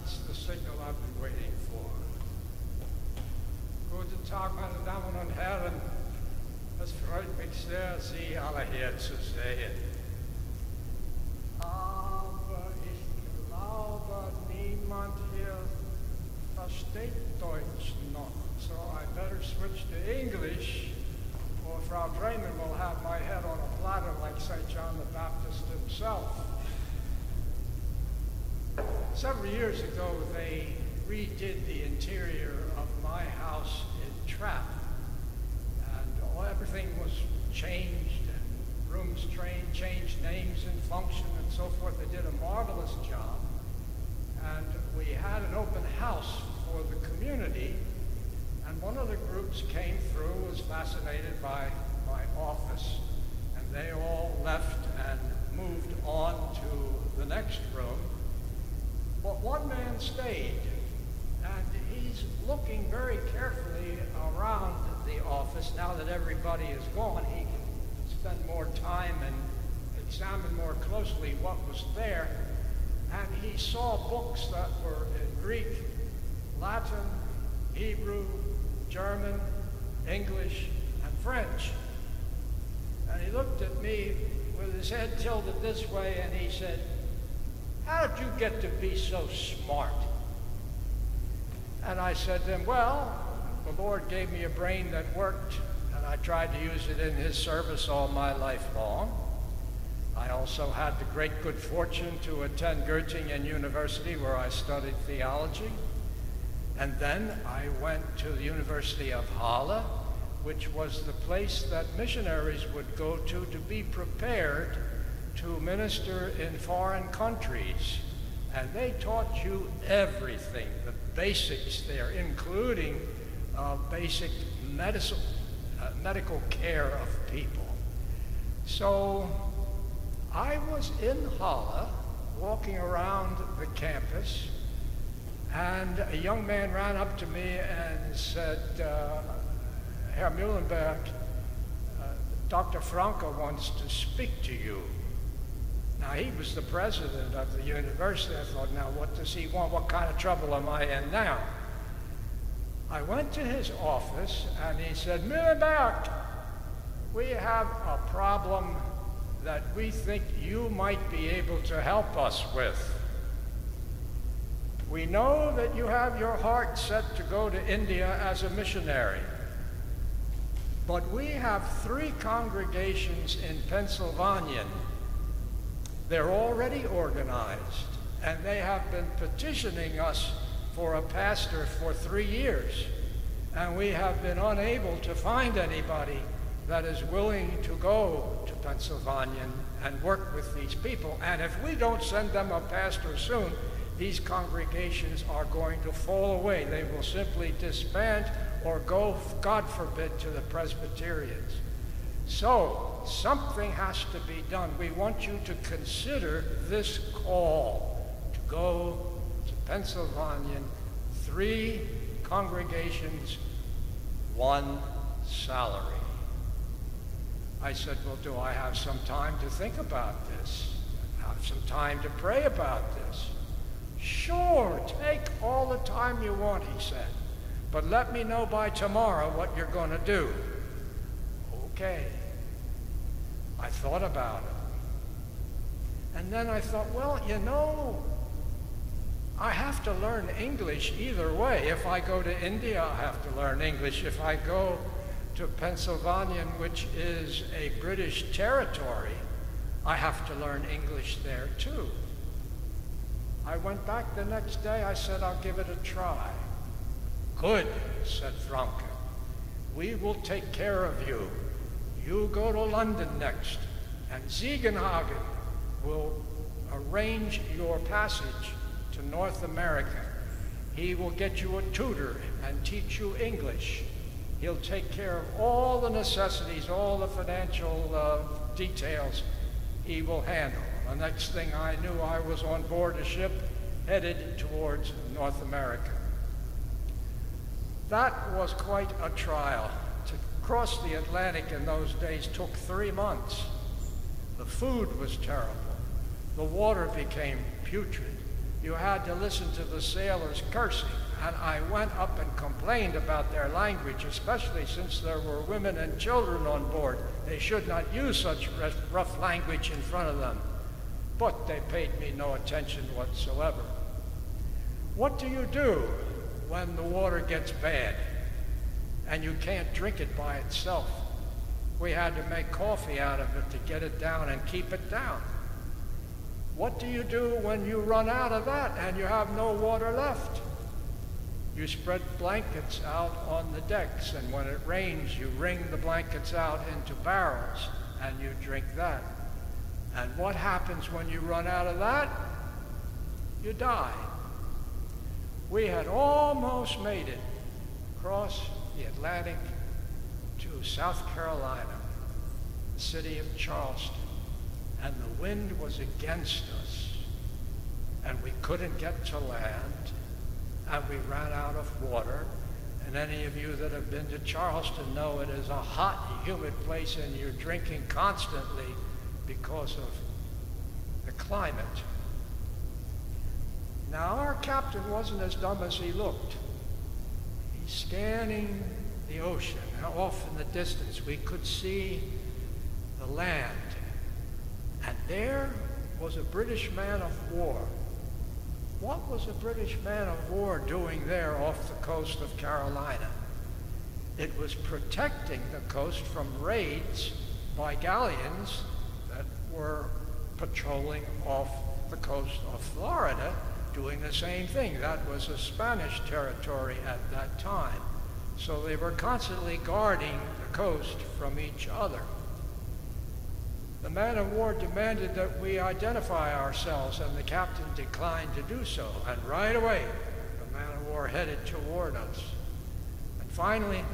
That's the signal I've been waiting for. Guten Tag, meine Damen und Herren. Es freut mich sehr, Sie alle hier zu sehen. Aber ich glaube, niemand hier versteht Deutsch noch. So I better switch to English, or Frau Draymond will have my head on a platter like St. John the Baptist himself. Several years ago, they redid the interior of my house in Trappe. And all, everything was changed, and rooms trained, changed names and function and so forth. They did a marvelous job. And we had an open house for the community. And one of the groups came through, was fascinated by my office. And they all left and moved on to the next room. But one man stayed, and he's looking very carefully around the office. Now that everybody is gone, he can spend more time and examine more closely what was there. And he saw books that were in Greek, Latin, Hebrew, German, English, and French. And he looked at me with his head tilted this way, and he said, how did you get to be so smart? And I said to him, Well, the Lord gave me a brain that worked, and I tried to use it in His service all my life long. I also had the great good fortune to attend Göttingen University, where I studied theology. And then I went to the University of Halle, which was the place that missionaries would go to to be prepared to minister in foreign countries, and they taught you everything, the basics there, including uh, basic medicine, uh, medical care of people. So I was in Halle, walking around the campus, and a young man ran up to me and said, uh, Herr Muhlenberg, uh, Dr. Francke wants to speak to you. Now, he was the president of the university. I thought, now, what does he want? What kind of trouble am I in now? I went to his office and he said, Muhlenberg, we have a problem that we think you might be able to help us with. We know that you have your heart set to go to India as a missionary. But we have three congregations in Pennsylvania they're already organized, and they have been petitioning us for a pastor for three years. And we have been unable to find anybody that is willing to go to Pennsylvania and work with these people. And if we don't send them a pastor soon, these congregations are going to fall away. They will simply disband or go, God forbid, to the Presbyterians. So, something has to be done. We want you to consider this call to go to Pennsylvania, three congregations, one salary. I said, Well, do I have some time to think about this? Have some time to pray about this? Sure, take all the time you want, he said. But let me know by tomorrow what you're going to do. Okay. I thought about it. And then I thought, well, you know, I have to learn English either way. If I go to India, I have to learn English. If I go to Pennsylvania, which is a British territory, I have to learn English there too. I went back the next day. I said, I'll give it a try. Good, said Francke. We will take care of you. You go to London next, and Ziegenhagen will arrange your passage to North America. He will get you a tutor and teach you English. He'll take care of all the necessities, all the financial uh, details he will handle. The next thing I knew, I was on board a ship headed towards North America. That was quite a trial cross the Atlantic in those days took three months. The food was terrible. The water became putrid. you had to listen to the sailors cursing. And I went up and complained about their language, especially since there were women and children on board. They should not use such rough language in front of them. But they paid me no attention whatsoever. What do you do when the water gets bad and you can't drink it by itself? We had to make coffee out of it to get it down and keep it down. What do you do when you run out of that and you have no water left? You spread blankets out on the decks, and when it rains, you wring the blankets out into barrels and you drink that. And what happens when you run out of that? You die. We had almost made it across the Atlantic to South Carolina, the city of Charleston, and the wind was against us, and we couldn't get to land, and we ran out of water. And any of you that have been to Charleston know it is a hot, humid place, and you're drinking constantly because of the climate. Now, our captain wasn't as dumb as he looked. Scanning the ocean. Off in the distance, we could see the land. And there was a British man of war. What was a British man of war doing there off the coast of Carolina? It was protecting the coast from raids by galleons that were patrolling off the coast of Florida doing the same thing. That was a Spanish territory at that time. So they were constantly guarding the coast from each other. The man of war demanded that we identify ourselves, and the captain declined to do so. And right away, the man of war headed toward us, and finally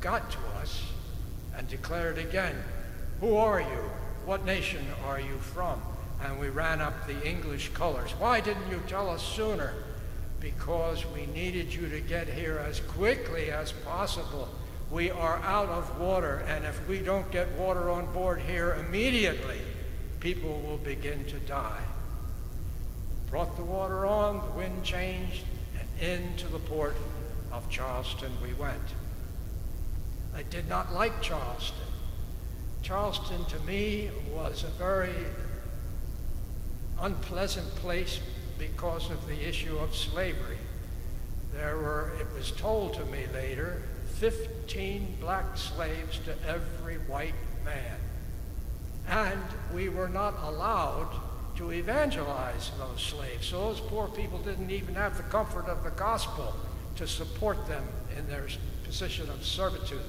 got to us and declared again, Who are you? What nation are you from? And we ran up the English colors. Why didn't you tell us sooner? Because we needed you to get here as quickly as possible we are out of water, and if we don't get water on board here immediately, people will begin to die. Brought the water on, the wind changed, and into the port of Charleston we went. I did not like Charleston. Charleston to me was a very unpleasant place because of the issue of slavery. There were, it was told to me later, 15 black slaves to every white man. And we were not allowed to evangelize those slaves. So those poor people didn't even have the comfort of the gospel to support them in their position of servitude.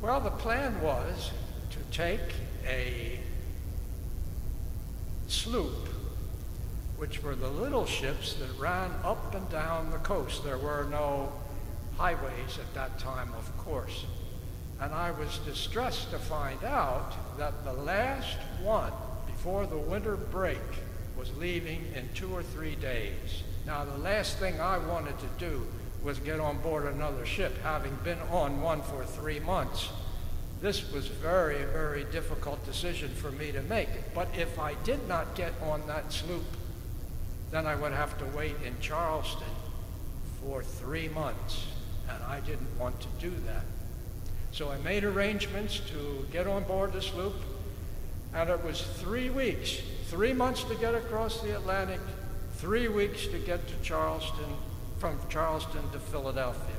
Well, the plan was to take a sloop, which were the little ships that ran up and down the coast. There were no highways at that time, of course. And I was distressed to find out that the last one before the winter break was leaving in two or three days. Now, the last thing I wanted to do was get on board another ship, having been on one for three months. This was very, very difficult decision for me to make. But if I did not get on that sloop, then I would have to wait in Charleston for three months and I didn't want to do that. So I made arrangements to get on board the sloop, and it was three weeks, three months to get across the Atlantic, three weeks to get to Charleston, from Charleston to Philadelphia.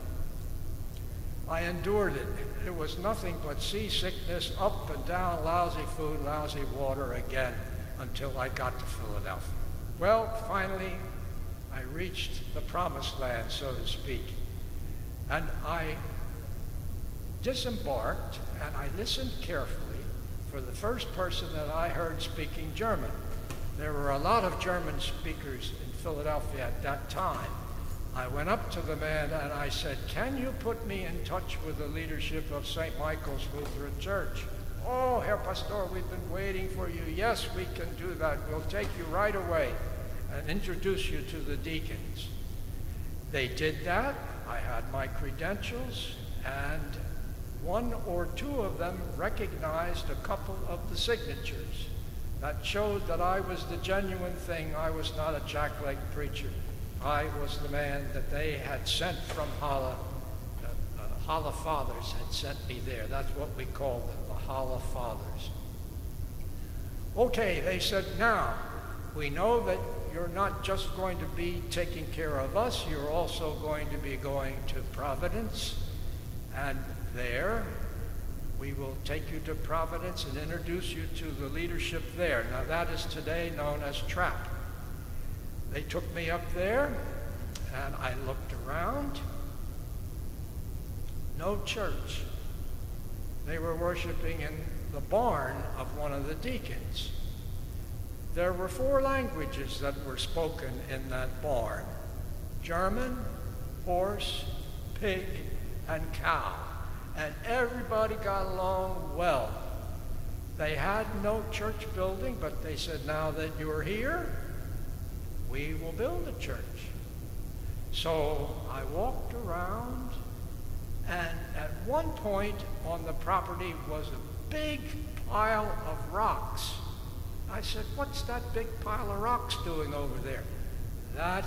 I endured it. It was nothing but seasickness, up and down, lousy food, lousy water again, until I got to Philadelphia. Well, finally, I reached the promised land, so to speak. And I disembarked and I listened carefully for the first person that I heard speaking German. There were a lot of German speakers in Philadelphia at that time. I went up to the man and I said, Can you put me in touch with the leadership of St. Michael's Lutheran Church? Oh, Herr Pastor, we've been waiting for you. Yes, we can do that. We'll take you right away and introduce you to the deacons. They did that. I had my credentials, and one or two of them recognized a couple of the signatures. that showed that I was the genuine thing. I was not a jackleg preacher. I was the man that they had sent from Halle. The, uh, Halle Fathers had sent me there. That's what we call them, the Halle Fathers. Okay, they said, now, we know that you're not just going to be taking care of us, you're also going to be going to Providence. And there, we will take you to Providence and introduce you to the leadership there. Now, that is today known as Trappe. They took me up there, and I looked around. No church. They were worshiping in the barn of one of the deacons. There were four languages that were spoken in that barn German, horse, pig, and cow. And everybody got along well. They had no church building, but they said, now that you're here, we will build a church. So I walked around, and at one point on the property was a big pile of rocks. I said, What's that big pile of rocks doing over there? That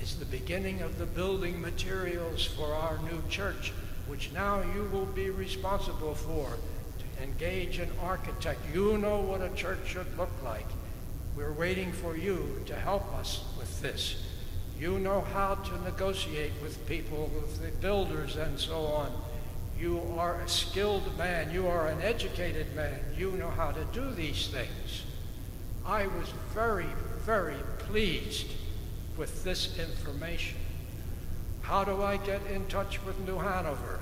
is the beginning of the building materials for our new church, which now you will be responsible for. To engage an architect. You know what a church should look like. We're waiting for you to help us with this. You know how to negotiate with people, with the builders, and so on. You are a skilled man. You are an educated man. You know how to do these things. I was very, very pleased with this information. How do I get in touch with New Hanover?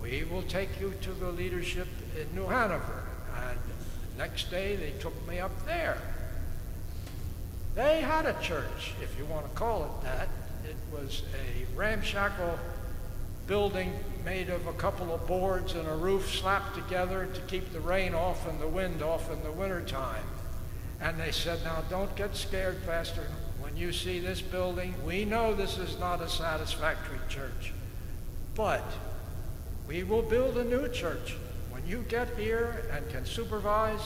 We will take you to the leadership in New Hanover. And next day they took me up there. They had a church, if you want to call it that. It was a ramshackle building made of a couple of boards and a roof slapped together to keep the rain off and the wind off in the wintertime. And they said, now don't get scared, Pastor. When you see this building, we know this is not a satisfactory church. But we will build a new church. When you get here and can supervise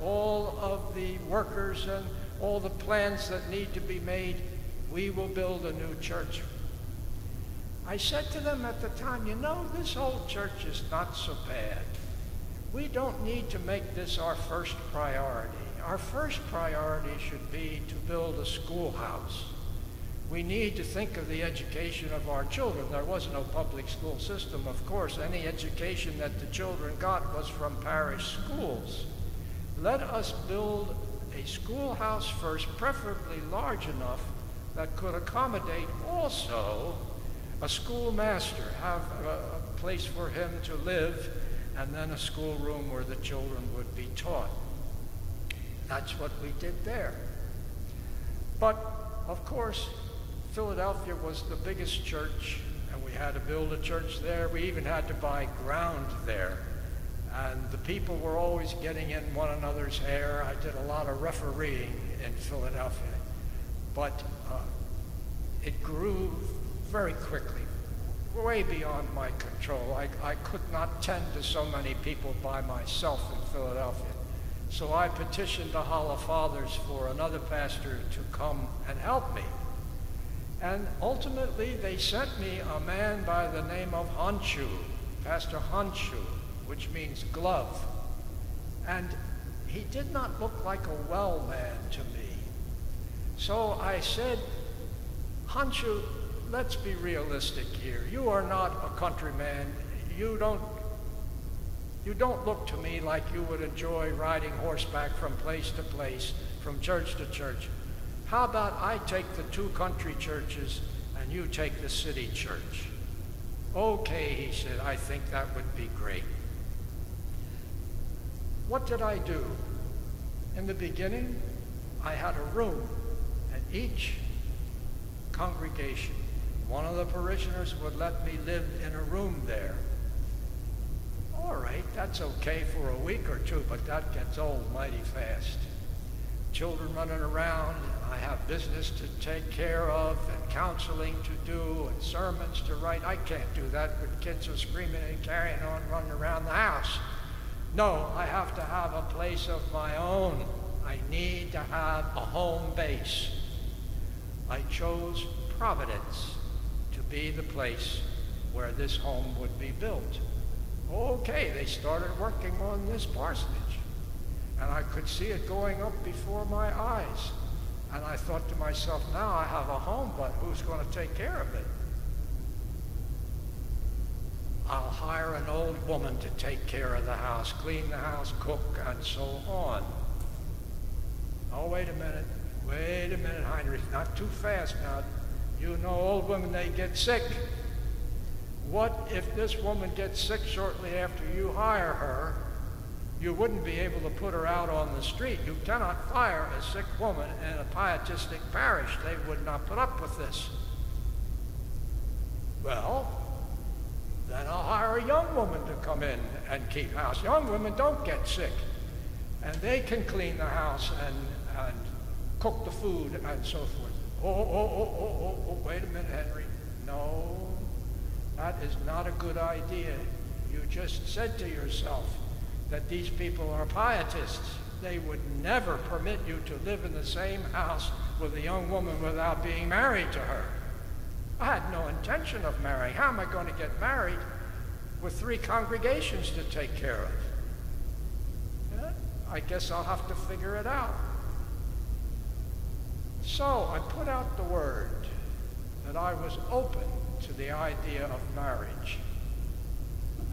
all of the workers and all the plans that need to be made, we will build a new church. I said to them at the time, you know, this old church is not so bad. We don't need to make this our first priority our first priority should be to build a schoolhouse. We need to think of the education of our children. There was no public school system, of course. Any education that the children got was from parish schools. Let us build a schoolhouse first, preferably large enough that could accommodate also a schoolmaster, have a, a place for him to live, and then a schoolroom where the children would be taught. That's what we did there. But of course, Philadelphia was the biggest church, and we had to build a church there. We even had to buy ground there. And the people were always getting in one another's hair. I did a lot of refereeing in Philadelphia. But uh, it grew very quickly, way beyond my control. I, I could not tend to so many people by myself in Philadelphia. So I petitioned the Halle Fathers for another pastor to come and help me. And ultimately, they sent me a man by the name of Handschuh, Pastor Handschuh, which means glove. And he did not look like a well man to me. So I said, Handschuh, let's be realistic here. You are not a countryman. You don't you don't look to me like you would enjoy riding horseback from place to place, from church to church. How about I take the two country churches and you take the city church? Okay, he said, I think that would be great. What did I do? In the beginning, I had a room at each congregation. One of the parishioners would let me live in a room there all right, that's okay for a week or two, but that gets old mighty fast. Children running around, I have business to take care of, and counseling to do, and sermons to write. I can't do that with kids are screaming and carrying on, running around the house. No, I have to have a place of my own. I need to have a home base. I chose Providence to be the place where this home would be built. Okay, they started working on this parsonage. And I could see it going up before my eyes. And I thought to myself, now I have a home, but who's going to take care of it? I'll hire an old woman to take care of the house, clean the house, cook, and so on. Oh, wait a minute. Wait a minute, Heinrich. Not too fast now. You know old women, they get sick. What if this woman gets sick shortly after you hire her? You wouldn't be able to put her out on the street. You cannot fire a sick woman in a pietistic parish. They would not put up with this. Well, then I'll hire a young woman to come in and keep house. Young women don't get sick. And they can clean the house and, and cook the food and so forth. Oh, oh, oh, oh, oh, oh, oh, wait a minute, Henry. No, that is not a good idea. You just said to yourself that these people are pietists. They would never permit you to live in the same house with a young woman without being married to her. I had no intention of marrying. How am I going to get married with three congregations to take care of? Yeah, I guess I'll have to figure it out. So I put out the word that I was open to the idea of marriage.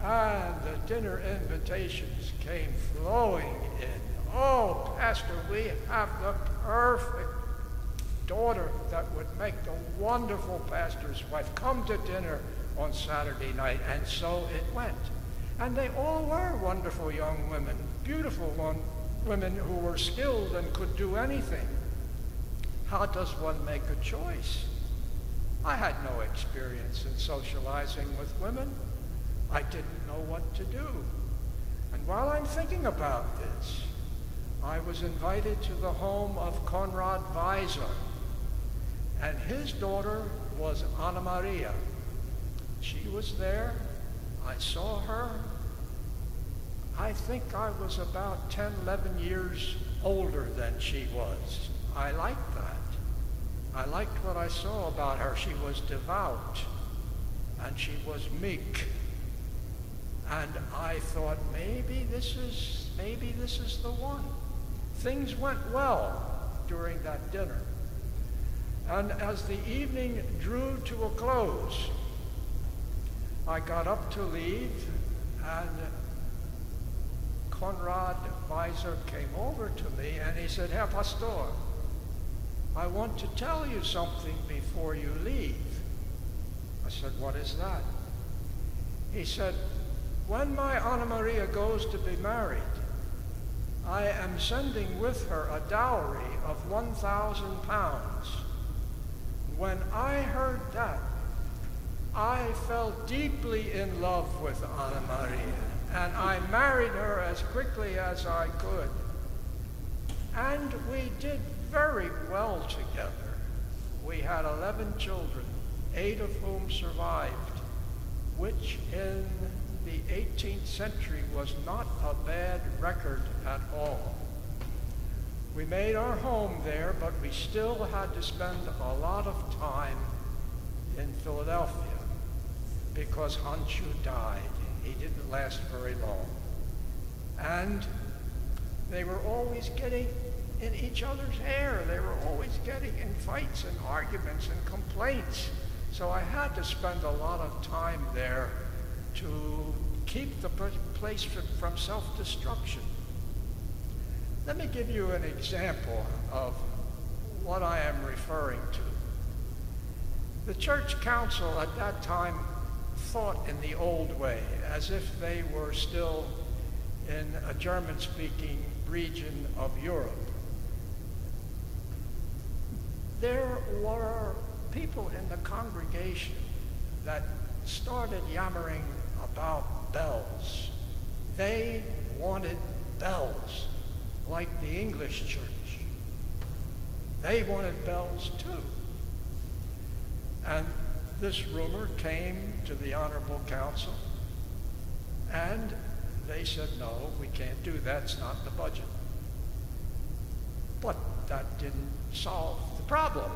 And the dinner invitations came flowing in. Oh, Pastor, we have the perfect daughter that would make the wonderful pastor's wife. Come to dinner on Saturday night. And so it went. And they all were wonderful young women, beautiful one, women who were skilled and could do anything. How does one make a choice? I had no experience in socializing with women. I didn't know what to do. And while I'm thinking about this, I was invited to the home of Conrad Weiser, and his daughter was Anna Maria. She was there. I saw her. I think I was about 10, 11 years older than she was. I liked that. I liked what I saw about her. She was devout and she was meek. And I thought maybe this is maybe this is the one. Things went well during that dinner. And as the evening drew to a close, I got up to leave, and Conrad Weiser came over to me and he said, Herr Pastor, I want to tell you something before you leave. I said, What is that? He said, When my Anna Maria goes to be married, I am sending with her a dowry of 1,000 pounds. When I heard that, I fell deeply in love with Anna Maria, and I married her as quickly as I could. And we did very well together. We had 11 children, eight of whom survived, which in the 18th century was not a bad record at all. We made our home there, but we still had to spend a lot of time in Philadelphia because Handschuh died. He didn't last very long. And they were always getting in each other's hair. They were always getting in fights and arguments and complaints. So I had to spend a lot of time there to keep the place from self-destruction. Let me give you an example of what I am referring to. The church council at that time thought in the old way, as if they were still in a German-speaking region of Europe. There were people in the congregation that started yammering about bells. They wanted bells like the English church. They wanted bells too. And this rumor came to the Honorable Council, and they said, no, we can't do that. It's not the budget. But that didn't solve the problem.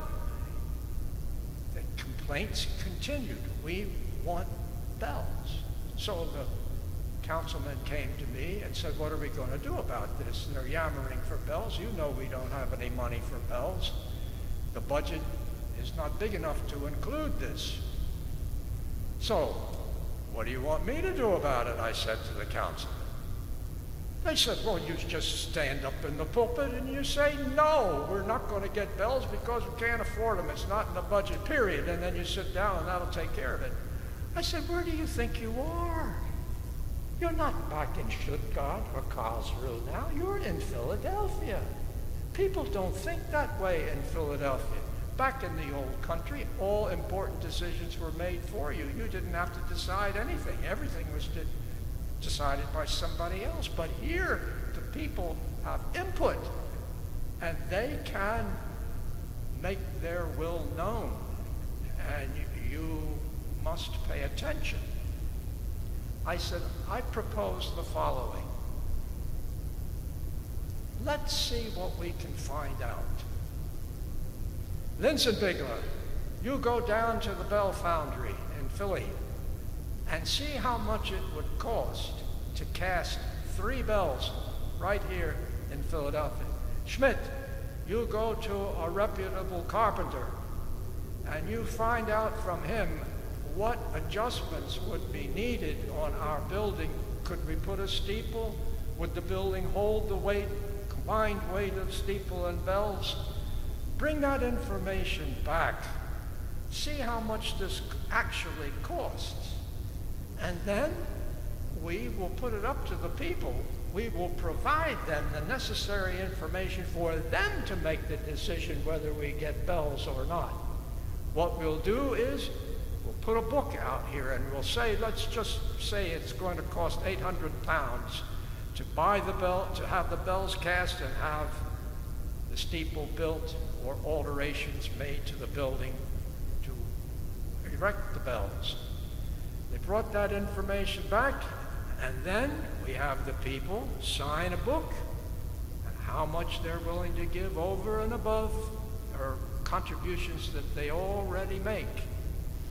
The complaints continued. We want bells. So the councilman came to me and said, what are we going to do about this? They're yammering for bells. You know we don't have any money for bells. The budget is not big enough to include this. So, what do you want me to do about it? I said to the councilman. They said, well, you just stand up in the pulpit and you say, no, we're not going to get bells because we can't afford them. It's not in the budget, period. And then you sit down and that'll take care of it. I said, where do you think you are? You're not back in Stuttgart or Karlsruhe now. You're in Philadelphia. People don't think that way in Philadelphia. Back in the old country, all important decisions were made for you. You didn't have to decide anything. Everything was de- decided by somebody else. But here, the people have input, and they can make their will known. And you, you must pay attention. I said, I propose the following. Let's see what we can find out. Bigler, you go down to the Bell Foundry in Philly and see how much it would cost to cast three bells right here in Philadelphia. Schmidt, you go to a reputable carpenter and you find out from him what adjustments would be needed on our building. Could we put a steeple? Would the building hold the weight, combined weight of steeple and bells? Bring that information back. See how much this actually costs. And then we will put it up to the people. We will provide them the necessary information for them to make the decision whether we get bells or not. What we'll do is put a book out here and we'll say, let's just say it's going to cost 800 pounds to buy the bell, to have the bells cast and have the steeple built or alterations made to the building to erect the bells. They brought that information back, and then we have the people sign a book and how much they're willing to give over and above or contributions that they already make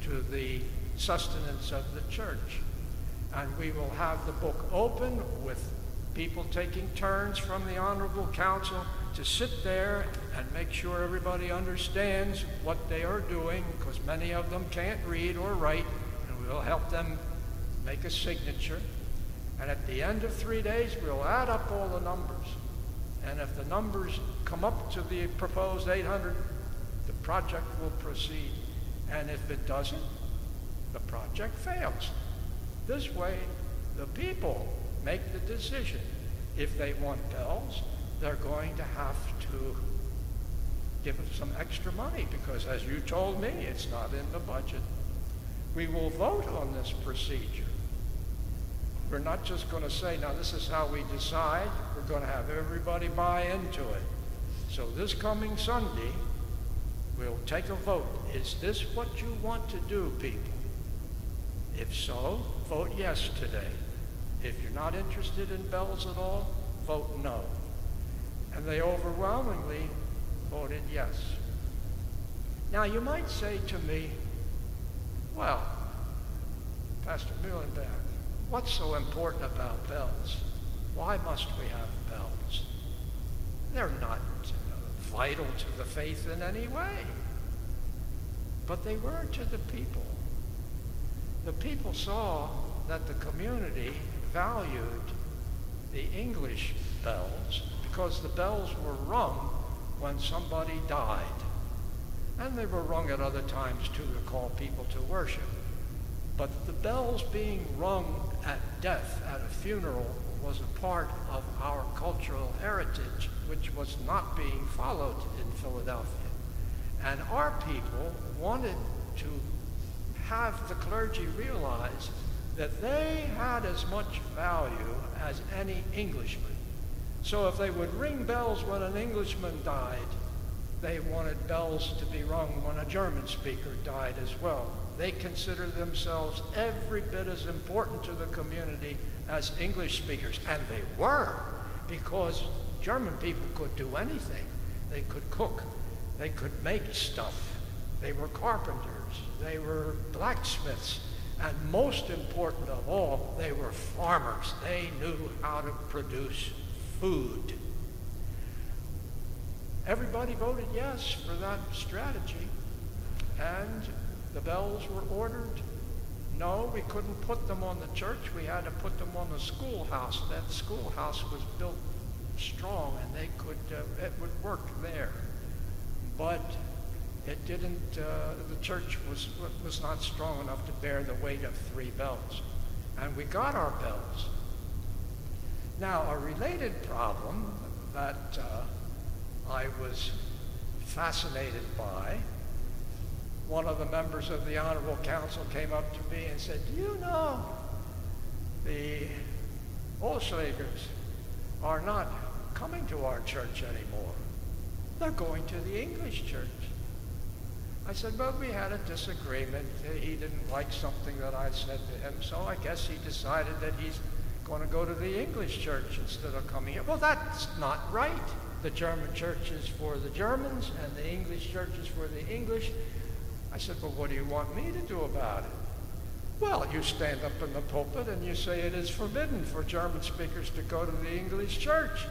to the sustenance of the church. And we will have the book open with people taking turns from the Honorable Council to sit there and make sure everybody understands what they are doing, because many of them can't read or write, and we'll help them make a signature. And at the end of three days, we'll add up all the numbers. And if the numbers come up to the proposed 800, the project will proceed. And if it doesn't, the project fails. This way, the people make the decision. If they want bells, they're going to have to give some extra money because, as you told me, it's not in the budget. We will vote on this procedure. We're not just going to say, now this is how we decide. We're going to have everybody buy into it. So this coming Sunday, we'll take a vote. Is this what you want to do, people? If so, vote yes today. If you're not interested in bells at all, vote no. And they overwhelmingly voted yes. Now, you might say to me, well, Pastor Muhlenberg, what's so important about bells? Why must we have bells? They're not vital to the faith in any way. But they were to the people. The people saw that the community valued the English bells because the bells were rung when somebody died. And they were rung at other times too to call people to worship. But the bells being rung at death, at a funeral, was a part of our cultural heritage, which was not being followed in Philadelphia. And our people wanted to have the clergy realize that they had as much value as any Englishman. So if they would ring bells when an Englishman died, they wanted bells to be rung when a German speaker died as well. They considered themselves every bit as important to the community as English speakers, and they were, because German people could do anything. They could cook. They could make stuff. They were carpenters. They were blacksmiths. And most important of all, they were farmers. They knew how to produce food. Everybody voted yes for that strategy. And the bells were ordered. No, we couldn't put them on the church. We had to put them on the schoolhouse. That schoolhouse was built strong and they could, uh, it would work there. But it didn't, uh, the church was, was not strong enough to bear the weight of three bells. And we got our bells. Now, a related problem that uh, I was fascinated by, one of the members of the Honorable Council came up to me and said, Do you know the Olschlagers are not coming to our church anymore? They're going to the English church. I said, well, we had a disagreement. He didn't like something that I said to him, so I guess he decided that he's going to go to the English church instead of coming here. Well, that's not right. The German church is for the Germans, and the English church is for the English. I said, well, what do you want me to do about it? Well, you stand up in the pulpit and you say it is forbidden for German speakers to go to the English church.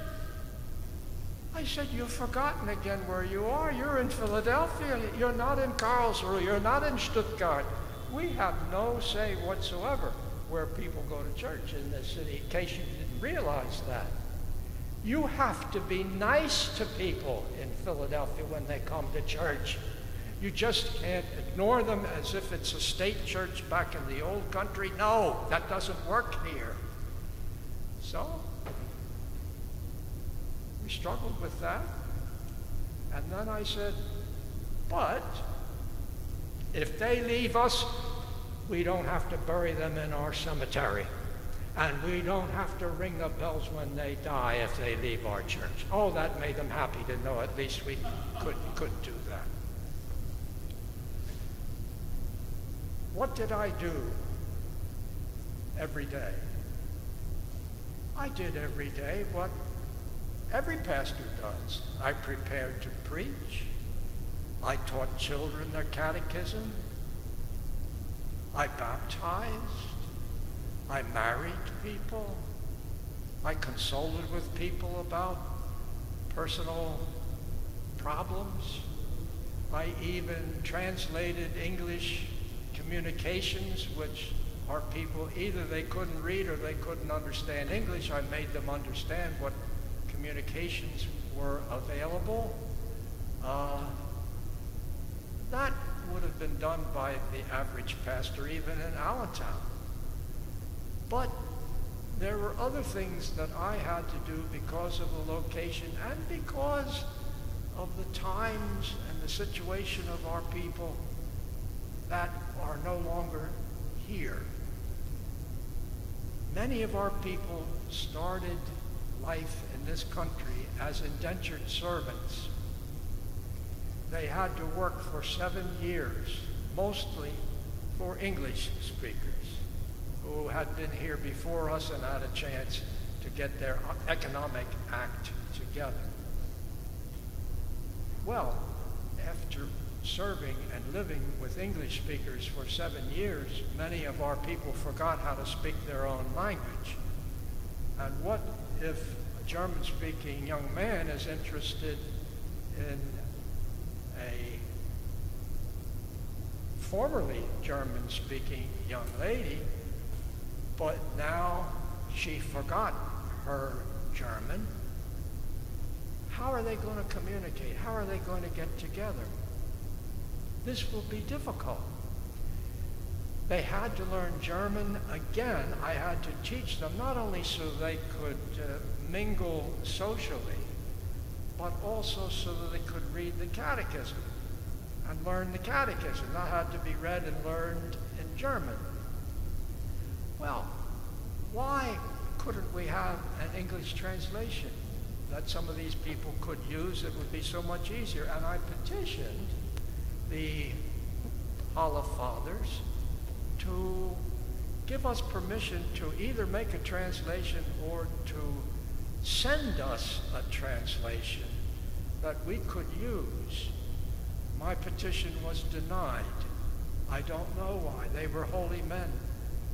I said, You've forgotten again where you are. You're in Philadelphia. You're not in Karlsruhe. You're not in Stuttgart. We have no say whatsoever where people go to church in this city, in case you didn't realize that. You have to be nice to people in Philadelphia when they come to church. You just can't ignore them as if it's a state church back in the old country. No, that doesn't work here. So, we struggled with that. And then I said, but if they leave us, we don't have to bury them in our cemetery. And we don't have to ring the bells when they die if they leave our church. Oh, that made them happy to know at least we could, could do that. What did I do every day? I did every day what Every pastor does. I prepared to preach. I taught children their catechism. I baptized. I married people. I consulted with people about personal problems. I even translated English communications, which are people either they couldn't read or they couldn't understand English. I made them understand what communications were available. Uh, that would have been done by the average pastor even in Allentown. But there were other things that I had to do because of the location and because of the times and the situation of our people that are no longer here. Many of our people started life in this country as indentured servants. They had to work for seven years, mostly for English speakers who had been here before us and had a chance to get their economic act together. Well, after serving and living with English speakers for seven years, many of our people forgot how to speak their own language. And what if a German speaking young man is interested in a formerly German speaking young lady, but now she forgot her German, how are they going to communicate? How are they going to get together? This will be difficult. They had to learn German again. I had to teach them not only so they could uh, mingle socially, but also so that they could read the catechism and learn the catechism. That had to be read and learned in German. Well, why couldn't we have an English translation that some of these people could use? It would be so much easier. And I petitioned the Halle Fathers to give us permission to either make a translation or to send us a translation that we could use. My petition was denied. I don't know why. They were holy men.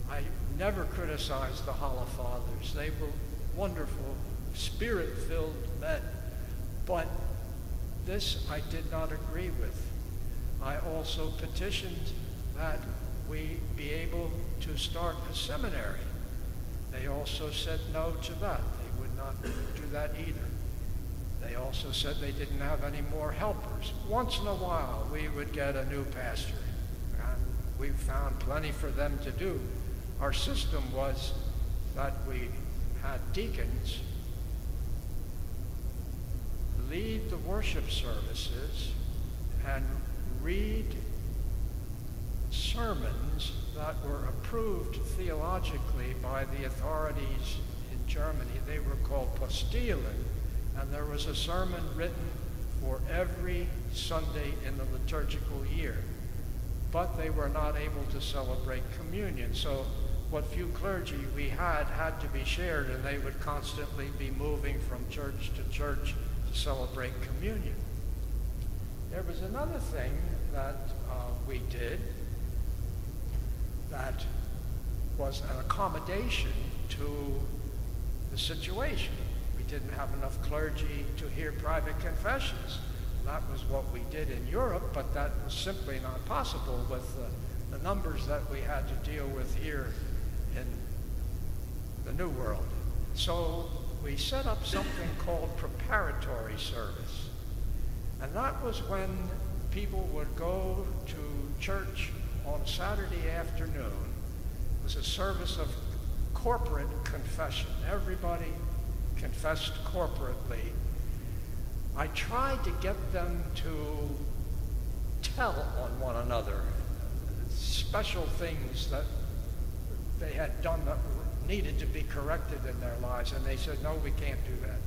I never criticized the Halle Fathers. They were wonderful, spirit filled men. But this I did not agree with. I also petitioned that we be able to start a seminary. They also said no to that. They would not do that either. They also said they didn't have any more helpers. Once in a while, we would get a new pastor, and we found plenty for them to do. Our system was that we had deacons lead the worship services and read sermons that were approved theologically by the authorities in Germany. They were called Postillen, and there was a sermon written for every Sunday in the liturgical year. But they were not able to celebrate communion. So what few clergy we had had to be shared, and they would constantly be moving from church to church to celebrate communion. There was another thing that uh, we did that was an accommodation to the situation. We didn't have enough clergy to hear private confessions. That was what we did in Europe, but that was simply not possible with the, the numbers that we had to deal with here in the New World. So we set up something called preparatory service. And that was when people would go to church on Saturday afternoon. It was a service of corporate confession. Everybody confessed corporately. I tried to get them to tell on one another special things that they had done that needed to be corrected in their lives, and they said, no, we can't do that.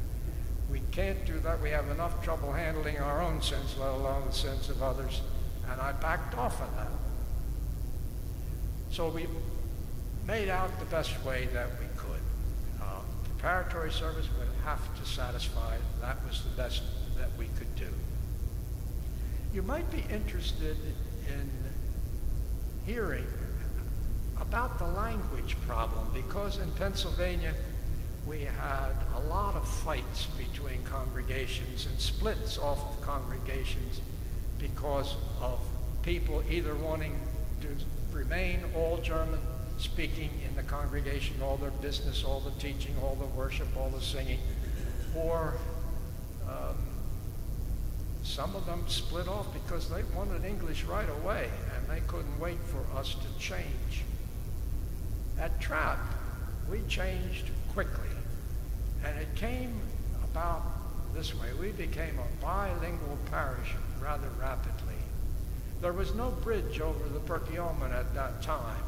We can't do that. We have enough trouble handling our own sins, let alone the sins of others. And I backed off of that. So we made out the best way that we could. Uh, preparatory service would have to satisfy. That was the best that we could do. You might be interested in hearing about the language problem because in Pennsylvania we had a lot of fights between congregations and splits off of congregations because of people either wanting to remain all German speaking in the congregation, all their business, all the teaching, all the worship, all the singing, or um, some of them split off because they wanted English right away and they couldn't wait for us to change. At Trappe, we changed quickly. And it came about this way. We became a bilingual parish rather rapidly. There was no bridge over the Perkiomen at that time.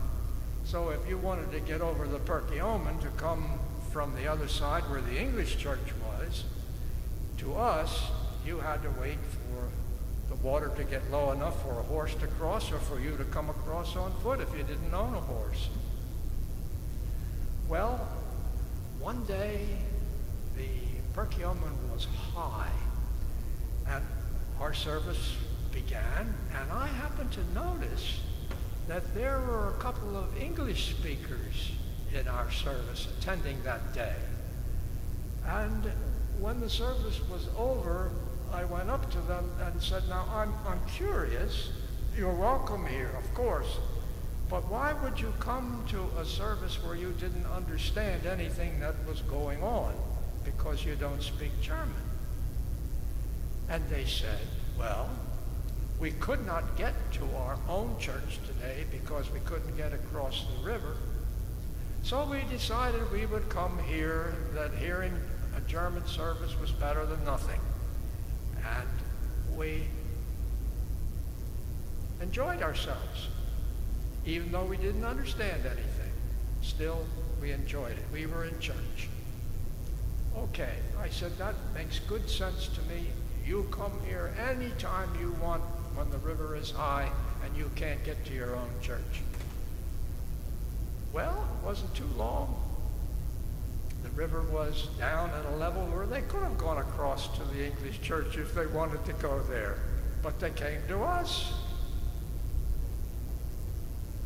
So if you wanted to get over the Perkiomen to come from the other side where the English church was, to us, you had to wait for the water to get low enough for a horse to cross or for you to come across on foot if you didn't own a horse. Well, one day the Perkiomen was high, and our service began, and I happened to notice that there were a couple of English speakers in our service attending that day. And when the service was over, I went up to them and said, now I'm, I'm curious. You're welcome here, of course. But why would you come to a service where you didn't understand anything that was going on because you don't speak German? And they said, well, we could not get to our own church today because we couldn't get across the river. So we decided we would come here, that hearing a German service was better than nothing. And we enjoyed ourselves even though we didn't understand anything. Still, we enjoyed it. We were in church. Okay, I said, that makes good sense to me. You come here anytime you want when the river is high and you can't get to your own church. Well, it wasn't too long. The river was down at a level where they could have gone across to the English church if they wanted to go there. But they came to us.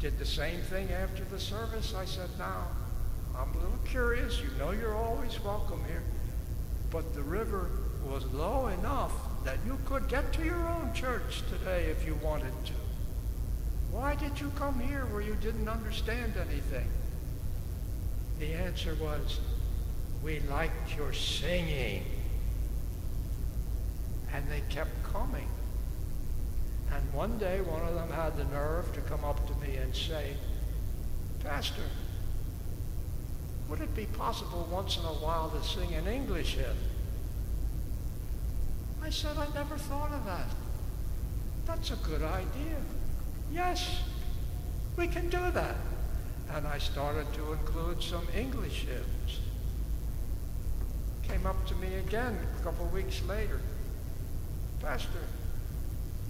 Did the same thing after the service. I said, now, I'm a little curious. You know you're always welcome here. But the river was low enough that you could get to your own church today if you wanted to. Why did you come here where you didn't understand anything? The answer was, we liked your singing. And they kept coming. And one day, one of them had the nerve to come up to me and say, Pastor, would it be possible once in a while to sing an English hymn? I said, I never thought of that. That's a good idea. Yes, we can do that. And I started to include some English hymns. Came up to me again a couple weeks later. Pastor,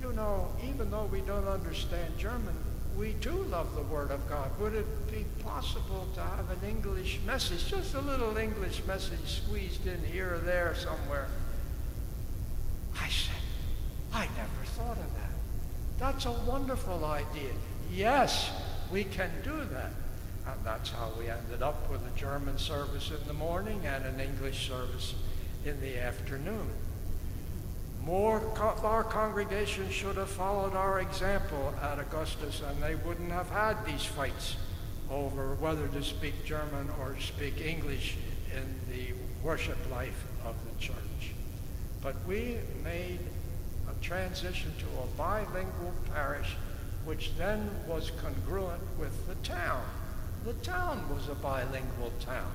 you know, even though we don't understand German, we do love the Word of God. Would it be possible to have an English message, just a little English message squeezed in here or there somewhere? I said, I never thought of that. That's a wonderful idea. Yes, we can do that. And that's how we ended up with a German service in the morning and an English service in the afternoon. More of our congregation should have followed our example at Augustus, and they wouldn't have had these fights over whether to speak German or speak English in the worship life of the church. But we made a transition to a bilingual parish, which then was congruent with the town. The town was a bilingual town.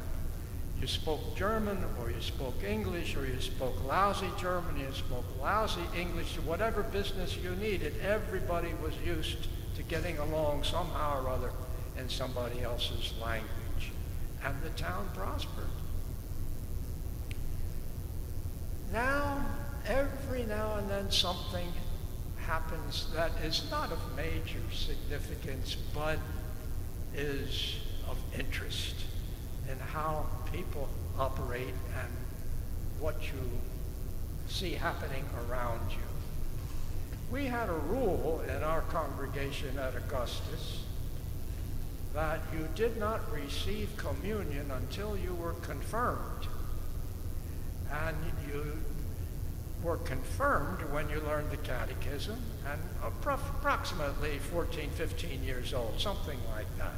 You spoke German, or you spoke English, or you spoke lousy German, you spoke lousy English, to whatever business you needed, everybody was used to getting along somehow or other in somebody else's language. And the town prospered. Now, every now and then something happens that is not of major significance, but is of interest in how people operate and what you see happening around you. We had a rule in our congregation at Augustus that you did not receive communion until you were confirmed. And you were confirmed when you learned the catechism and approximately 14, 15 years old, something like that.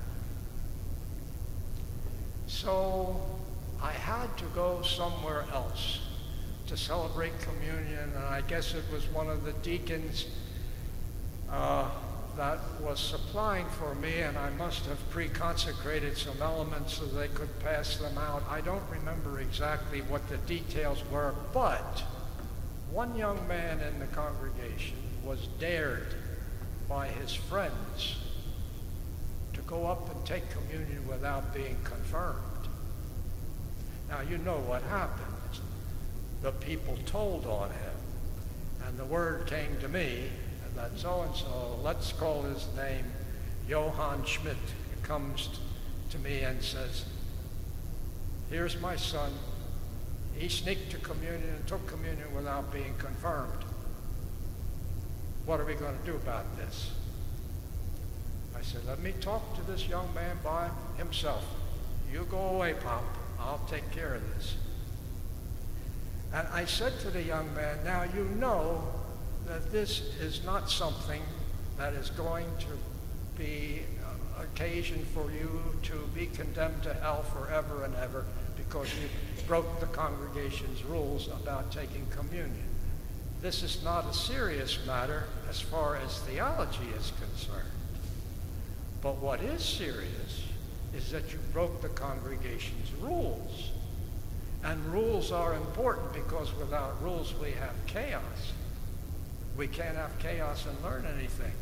So I had to go somewhere else to celebrate communion, and I guess it was one of the deacons uh, that was supplying for me, and I must have pre-consecrated some elements so they could pass them out. I don't remember exactly what the details were, but one young man in the congregation was dared by his friends go up and take communion without being confirmed. Now, you know what happened. The people told on him, and the word came to me that so and so, let's call his name Johann Schmidt, comes to me and says, Here's my son. He sneaked to communion and took communion without being confirmed. What are we going to do about this? I said, Let me talk to this young man by himself. You go away, Pop. I'll take care of this. And I said to the young man, Now you know that this is not something that is going to be uh, occasion for you to be condemned to hell forever and ever because you broke the congregation's rules about taking communion. This is not a serious matter as far as theology is concerned. But what is serious is that you broke the congregation's rules. And rules are important because without rules we have chaos. We can't have chaos and learn anything.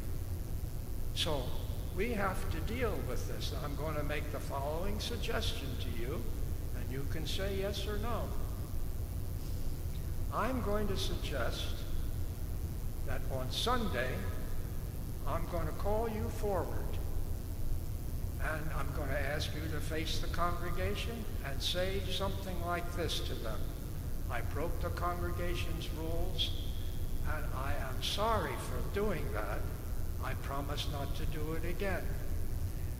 So we have to deal with this. I'm going to make the following suggestion to you, and you can say yes or no. I'm going to suggest that on Sunday, I'm going to call you forward And I'm going to ask you to face the congregation and say something like this to them. I broke the congregation's rules, and I am sorry for doing that. I promise not to do it again.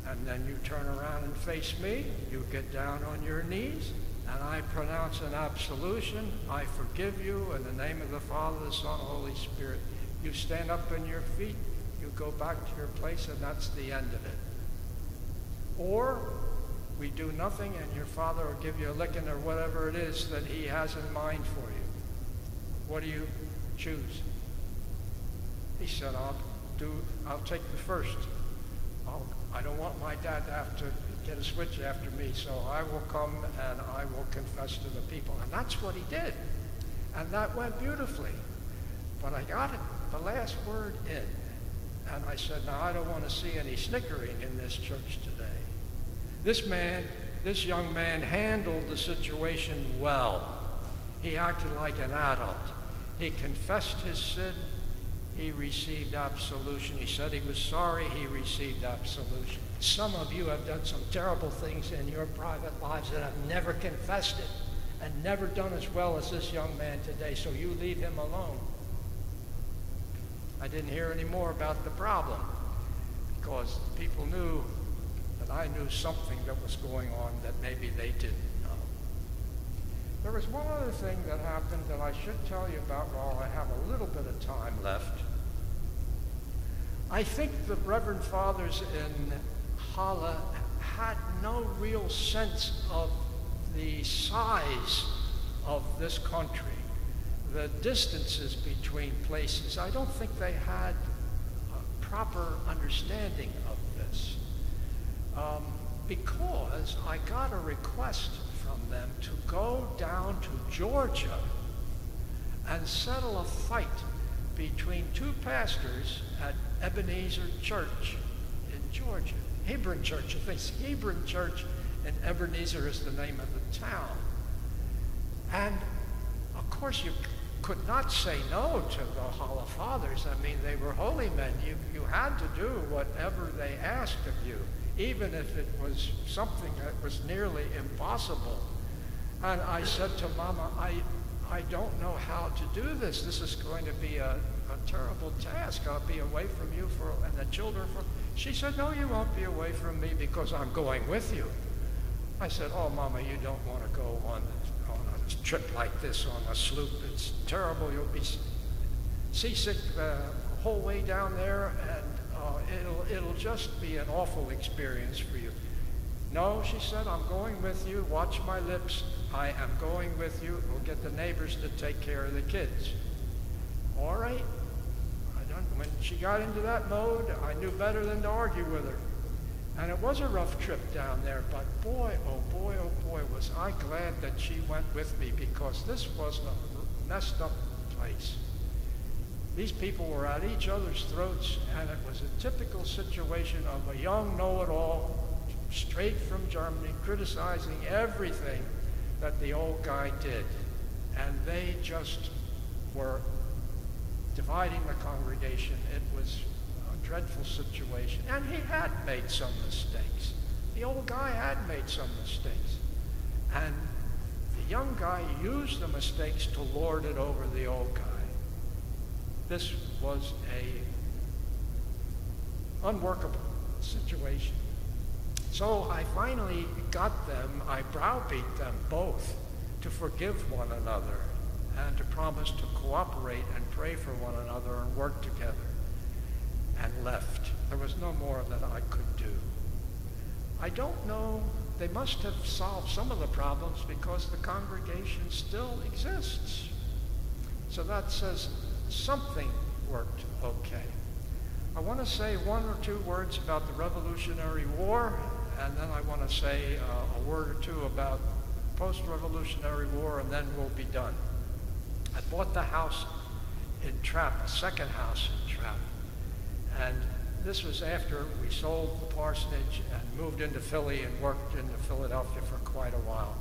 And then you turn around and face me. You get down on your knees, and I pronounce an absolution. I forgive you in the name of the Father, the Son, Holy Spirit. You stand up on your feet. You go back to your place, and that's the end of it. Or we do nothing, and your Father will give you a licking or whatever it is that He has in mind for you. What do you choose? He said, I'll do, I'll take the first. I'll, I don't want my dad to have to get a switch after me, so I will come and I will confess to the people. And that's what he did. And that went beautifully. But I got it, the last word in. And I said, now I don't want to see any snickering in this church today. This man, this young man handled the situation well. He acted like an adult. He confessed his sin he received absolution. He said he was sorry, he received absolution. Some of you have done some terrible things in your private lives that have never confessed it and never done as well as this young man today, so you leave him alone. I didn't hear any more about the problem because people knew that I knew something that was going on that maybe they didn't know. There was one other thing that happened that I should tell you about while I have a little bit of time left. I think the Reverend Fathers in Halle had no real sense of the size of this country, the distances between places. I don't think they had a proper understanding. Um, because I got a request from them to go down to Georgia and settle a fight between two pastors at Ebenezer Church in Georgia. Hebron Church, I think Hebron Church and Ebenezer is the name of the town. And of course, you could not say no to the Halle Fathers. I mean, they were holy men. You, you had to do whatever they asked of you, even if it was something that was nearly impossible. And I said to Mama, I, I don't know how to do this. This is going to be a, a terrible task. I'll be away from you for, and the children for. She said, no, you won't be away from me because I'm going with you. I said, oh, Mama, you don't want to go on, on a trip like this on a sloop. It's terrible. You'll be seasick the whole way down there, and uh, it'll, it'll just be an awful experience for you. No, she said, I'm going with you. Watch my lips. I am going with you. We'll get the neighbors to take care of the kids. All right. I don't, when she got into that mode, I knew better than to argue with her. And it was a rough trip down there, but boy, oh boy, oh boy, was I glad that she went with me because this was a messed up place. These people were at each other's throats, and it was a typical situation of a young know-it-all straight from Germany criticizing everything that the old guy did. And they just were dividing the congregation. It was a dreadful situation. And he had made some mistakes. The old guy had made some mistakes. And the young guy used the mistakes to lord it over the old guy. This was a unworkable situation. So I finally got them, I browbeat them both to forgive one another and to promise to cooperate and pray for one another and work together, and left. There was no more that I could do. I don't know, they must have solved some of the problems because the congregation still exists. So that says something worked okay. I want to say one or two words about the Revolutionary War, and then I want to say uh, a word or two about post-Revolutionary War, and then we'll be done. I bought the house in Trappe, a second house in Trappe. And this was after we sold the parsonage and moved into Philly and worked into Philadelphia for quite a while.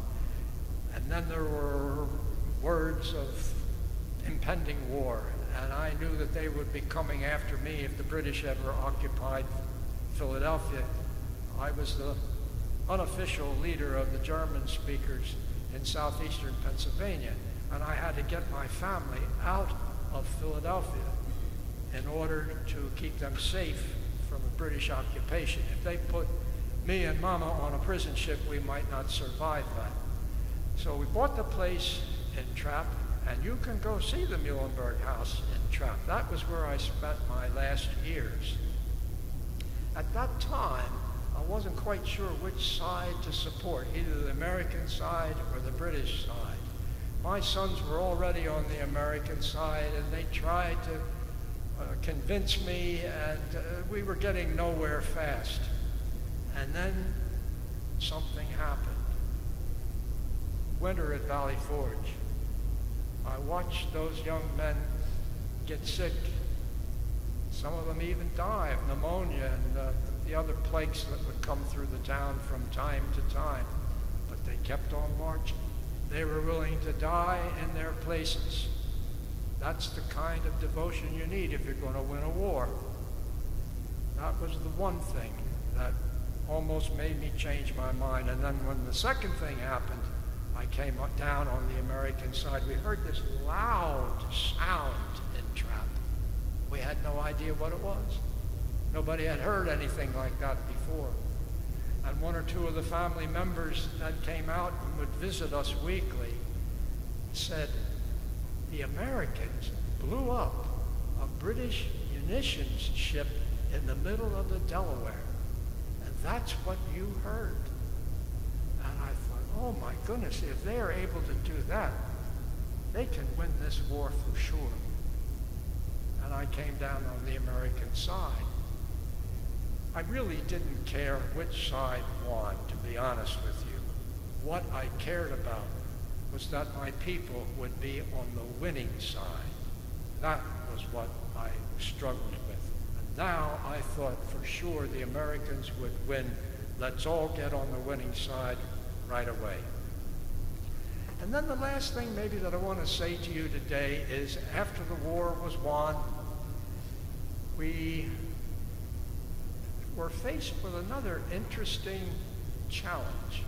And then there were words of impending war, and I knew that they would be coming after me if the British ever occupied Philadelphia. I was the unofficial leader of the German speakers in southeastern Pennsylvania, and I had to get my family out of Philadelphia in order to keep them safe from a British occupation. If they put me and Mama on a prison ship, we might not survive that. So we bought the place in Trappe, and you can go see the Muhlenberg House in Trappe. That was where I spent my last years. At that time, I wasn't quite sure which side to support, either the American side or the British side. My sons were already on the American side, and they tried to uh, convince me, and uh, we were getting nowhere fast. And then something happened. Winter at Valley Forge. I watched those young men get sick. Some of them even die of pneumonia and uh, the other plagues that would come through the town from time to time. But they kept on marching. They were willing to die in their places. That's the kind of devotion you need if you're going to win a war. That was the one thing that almost made me change my mind. And then when the second thing happened, I came down on the American side. We heard this loud sound in Trappe. We had no idea what it was. Nobody had heard anything like that before. And one or two of the family members that came out and would visit us weekly said, the Americans blew up a British munitions ship in the middle of the Delaware. And that's what you heard. Oh my goodness, if they're able to do that, they can win this war for sure. And I came down on the American side. I really didn't care which side won, to be honest with you. What I cared about was that my people would be on the winning side. That was what I struggled with. And now I thought for sure the Americans would win. Let's all get on the winning side right away. And then the last thing maybe that I want to say to you today is after the war was won, we were faced with another interesting challenge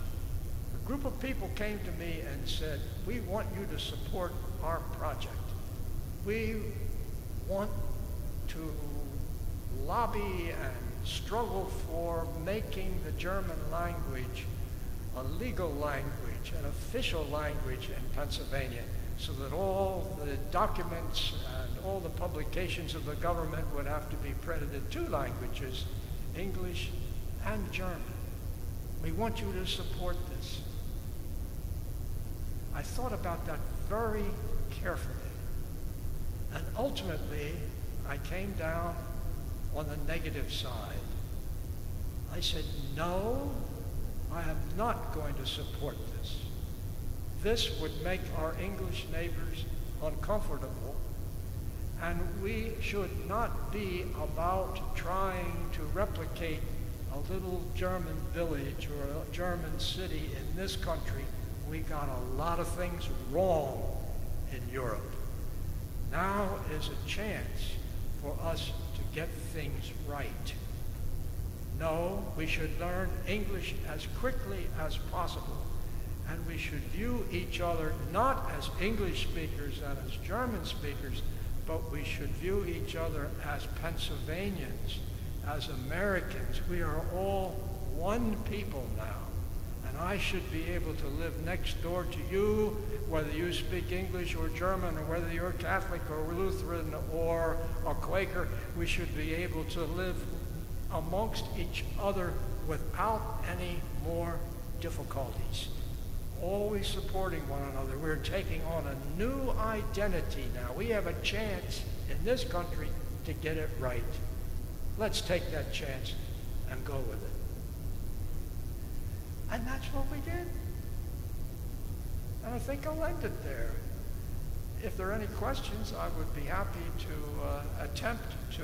A group of people came to me and said, we want you to support our project. We want to lobby and struggle for making the German language a legal language, an official language in Pennsylvania, so that all the documents and all the publications of the government would have to be printed in two languages, English and German. We want you to support this. I thought about that very carefully. And ultimately, I came down on the negative side. I said, no, I am not going to support this. This would make our English neighbors uncomfortable, and we should not be about trying to replicate a little German village or a German city in this country we got a lot of things wrong in Europe. Now is a chance for us to get things right. No, we should learn English as quickly as possible. And we should view each other not as English speakers and as German speakers, but we should view each other as Pennsylvanians, as Americans. We are all one people now. And I should be able to live next door to you, whether you speak English or German, or whether you're Catholic or Lutheran or a Quaker. We should be able to live amongst each other without any more difficulties. Always supporting one another. We're taking on a new identity now. We have a chance in this country to get it right. Let's take that chance and go with it. And that's what we did. And I think I'll end it there. If there are any questions, I would be happy to uh, attempt to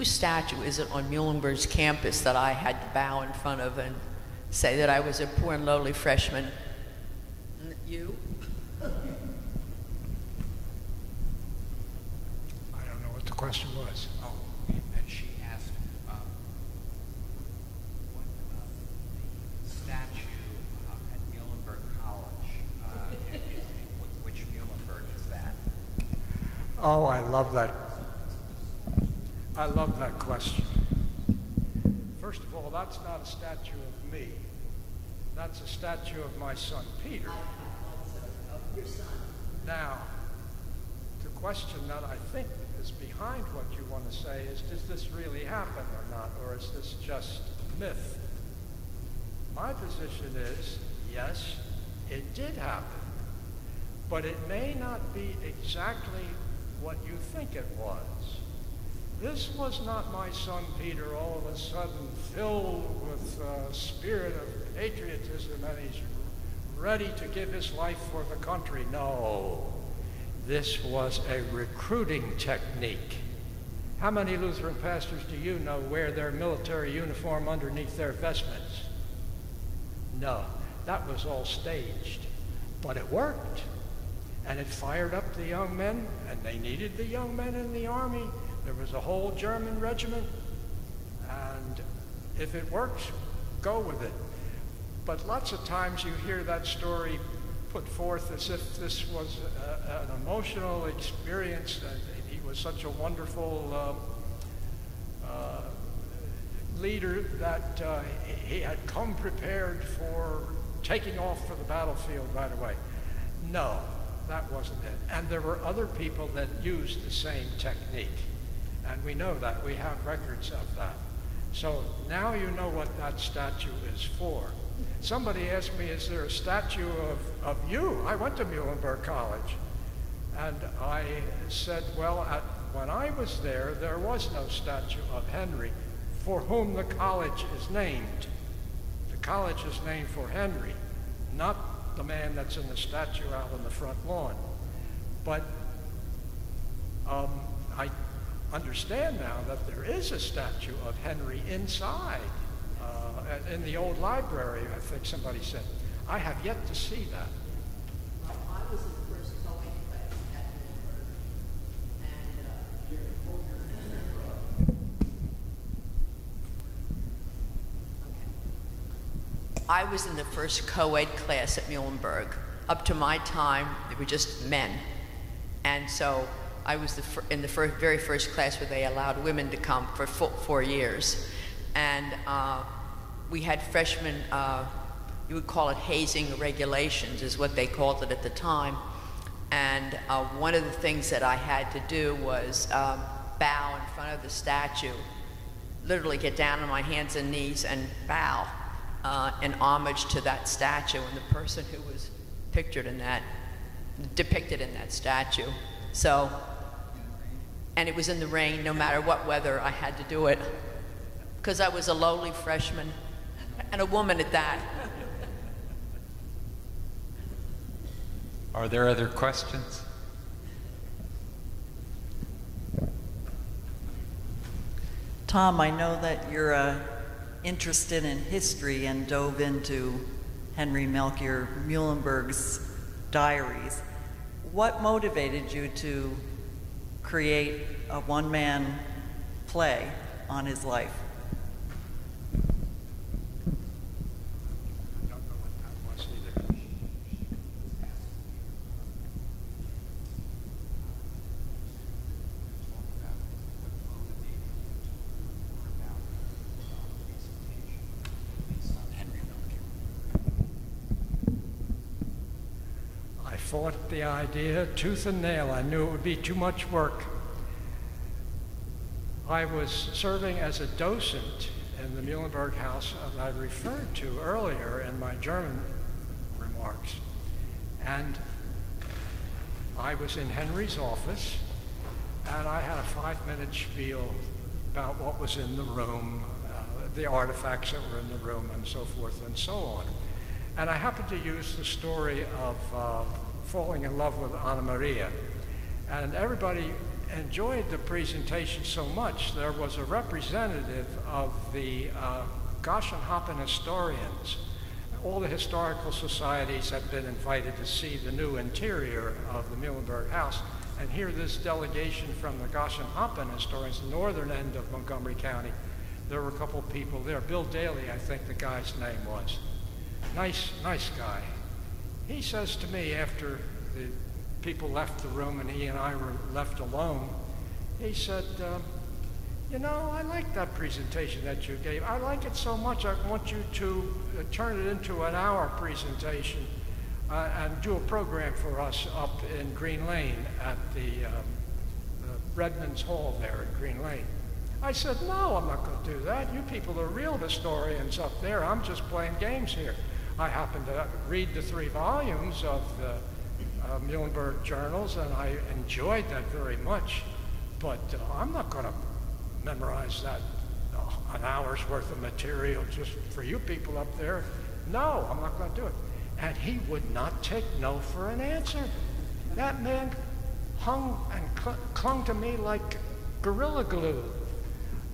whose statue is it on Muhlenberg's campus that I had to bow in front of and say that I was a poor and lowly freshman? You? I don't know what the question was. Oh, and she asked, um, what about the statue uh, at Muhlenberg College? Uh, i- i- i- Which Muhlenberg is that? Oh, I love that. Love that question. First of all, that's not a statue of me. That's a statue of my son Peter. Now, the question that I think is behind what you want to say is, does this really happen or not, or is this just myth? My position is, yes, it did happen, but it may not be exactly what you think it was. This was not my son Peter all of a sudden filled with a spirit of patriotism and he's ready to give his life for the country. No, this was a recruiting technique. How many Lutheran pastors do you know wear their military uniform underneath their vestments? No, that was all staged. But it worked. And it fired up the young men, and they needed the young men in the army. There was a whole German regiment. And if it works, go with it. But lots of times you hear that story put forth as if this was a, an emotional experience. And he was such a wonderful uh, uh, leader that uh, he had come prepared for taking off for the battlefield right away. No, that wasn't it. And there were other people that used the same technique. And we know that. We have records of that. So now you know what that statue is for. Somebody asked me, is there a statue of, of you? I went to Muhlenberg College. And I said, well, at, when I was there, there was no statue of Henry for whom the college is named. The college is named for Henry, not the man that's in the statue out on the front lawn. But um, I understand now that there is a statue of Henry inside uh, in the old library, I think somebody said. I have yet to see that. Uh, I was in the first co-ed class at Muhlenberg. Up to my time, they were just men, and so I was the in the very first class where they allowed women to come for full four years, and uh, we had freshmen. Uh, you would call it hazing regulations, is what they called it at the time. And uh, one of the things that I had to do was um, bow in front of the statue, literally get down on my hands and knees and bow uh, in homage to that statue and the person who was pictured in that, depicted in that statue. So, and it was in the rain, no matter what weather, I had to do it because I was a lowly freshman and a woman at that. Are there other questions? Tom, I know that you're uh, interested in history and dove into Henry Melchior Muhlenberg's diaries. What motivated you to create a one man play on his life? I don't know what that was either. I fought idea tooth and nail. I knew it would be too much work. I was serving as a docent in the Muhlenberg House that I referred to earlier in my German remarks. And I was in Henry's office, and I had a five-minute spiel about what was in the room, uh, the artifacts that were in the room, and so forth and so on. And I happened to use the story of uh, falling in love with Anna Maria. And everybody enjoyed the presentation so much, there was a representative of the uh, Goshenhoppen historians. All the historical societies have been invited to see the new interior of the Muhlenberg House. And here, this delegation from the Goshenhoppen historians, the northern end of Montgomery County, there were a couple people there. Bill Daly, I think the guy's name was. Nice, nice guy. He says to me after the people left the room and he and I were left alone, he said, um, you know, I like that presentation that you gave. I like it so much, I want you to uh, turn it into an hour presentation uh, and do a program for us up in Green Lane at the, um, the Redmond's Hall there in Green Lane. I said, no, I'm not going to do that. You people are real historians up there. I'm just playing games here. I happened to read the three volumes of the uh, Muhlenberg journals, and I enjoyed that very much. But uh, I'm not going to memorize that uh, an hour's worth of material just for you people up there. No, I'm not going to do it. And he would not take no for an answer. That man hung and cl- clung to me like gorilla glue.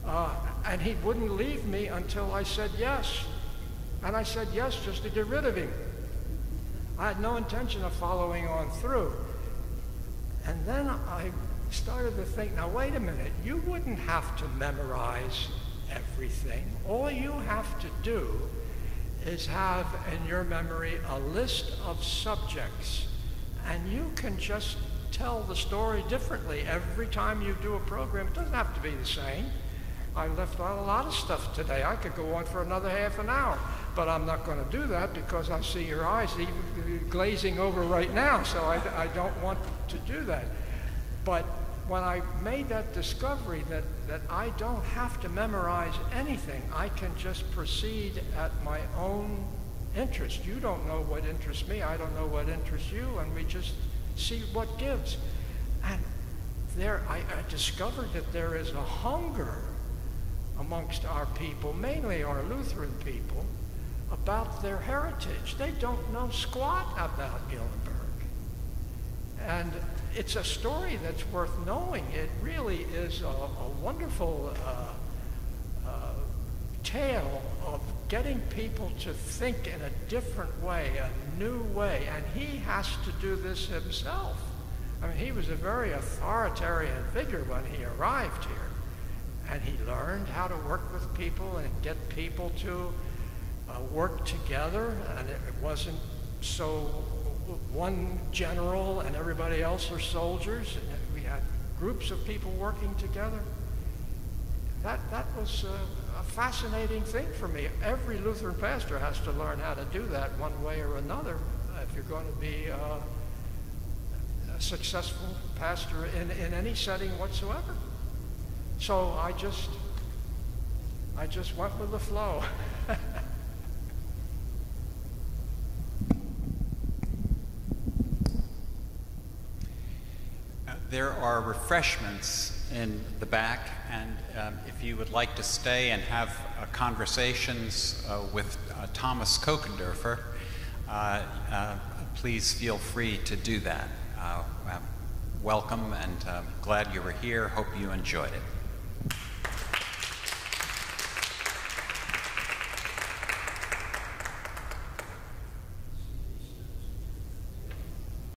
Uh, and he wouldn't leave me until I said yes. And I said yes just to get rid of him. I had no intention of following on through. And then I started to think, now wait a minute, you wouldn't have to memorize everything. All you have to do is have in your memory a list of subjects, and you can just tell the story differently every time you do a program. It doesn't have to be the same. I left out a lot of stuff today. I could go on for another half an hour, but I'm not going to do that because I see your eyes even glazing over right now, so I, I don't want to do that. But when I made that discovery that, that I don't have to memorize anything, I can just proceed at my own interest. You don't know what interests me, I don't know what interests you, and we just see what gives. And there, I, I discovered that there is a hunger amongst our people, mainly our Lutheran people, about their heritage. They don't know squat about Muhlenberg. And it's a story that's worth knowing. It really is a, a wonderful uh, uh, tale of getting people to think in a different way, a new way. And he has to do this himself. I mean, he was a very authoritarian figure when he arrived here. And he learned how to work with people and get people to uh, work together. And it, wasn't so one general and everybody else are soldiers. And we had groups of people working together. That, that was a, a fascinating thing for me. Every Lutheran pastor has to learn how to do that one way or another if you're going to be uh, a successful pastor in, in any setting whatsoever. So I just, I just went with the flow. There are refreshments in the back, and um, if you would like to stay and have uh, conversations uh, with uh, Thomas Kochenderfer, uh, uh, please feel free to do that. Uh, welcome and glad you were here. Hope you enjoyed it.